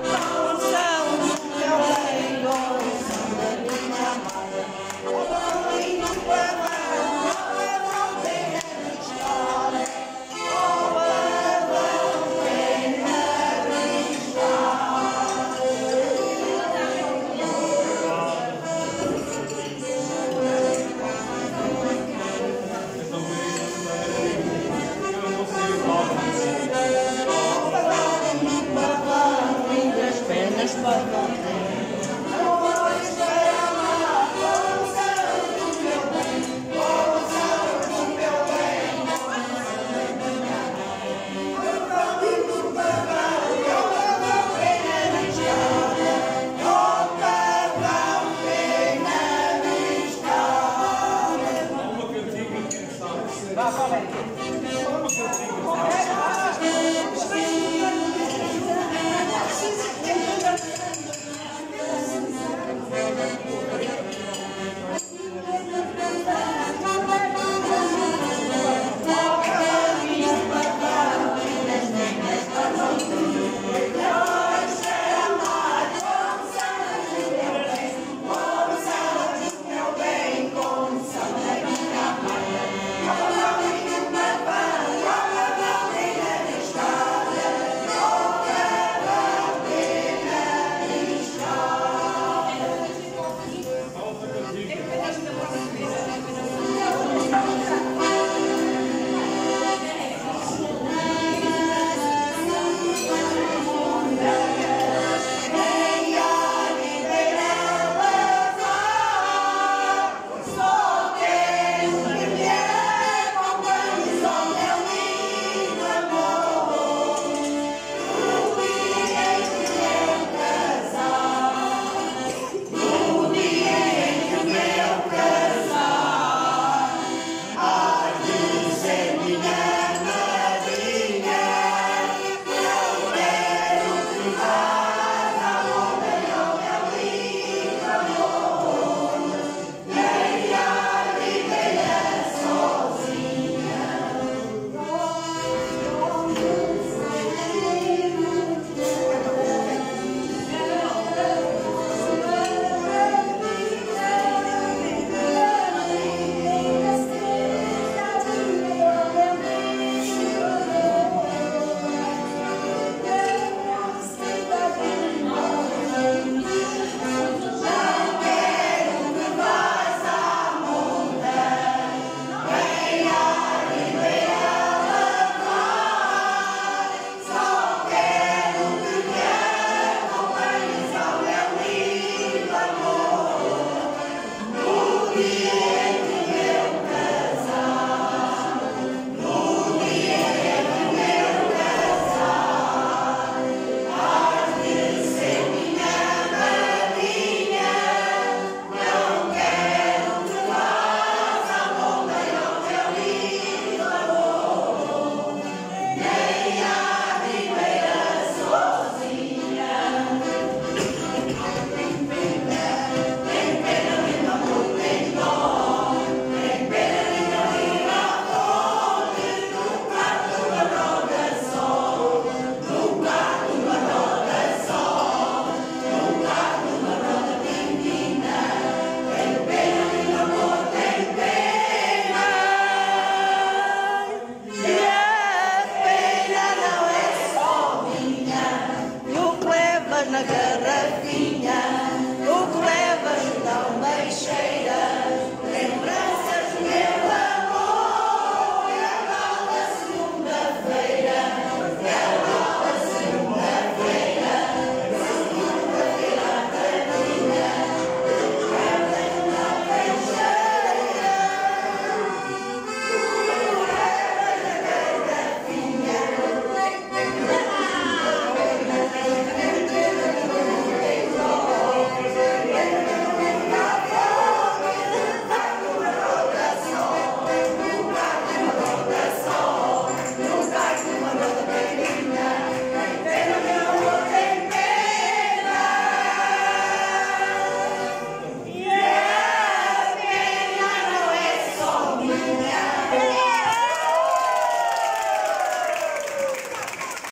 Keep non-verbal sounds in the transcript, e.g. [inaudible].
Oh! [laughs]